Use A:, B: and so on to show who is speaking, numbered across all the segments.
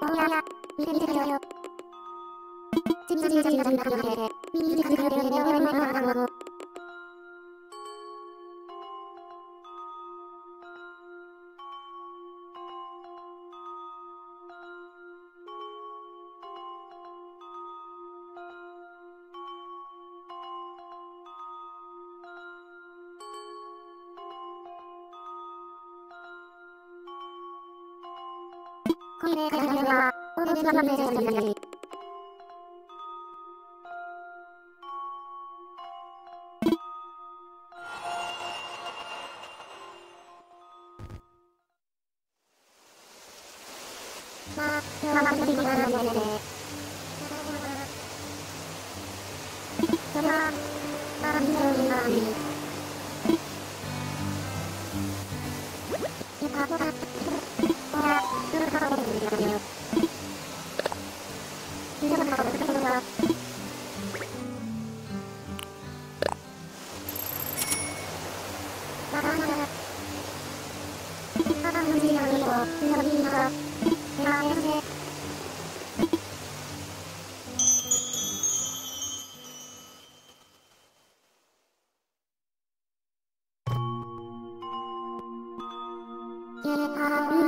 A: Thank you. これからは、お願いします。この花が、それは、ああ、無事に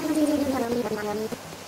A: kasih telah menonton!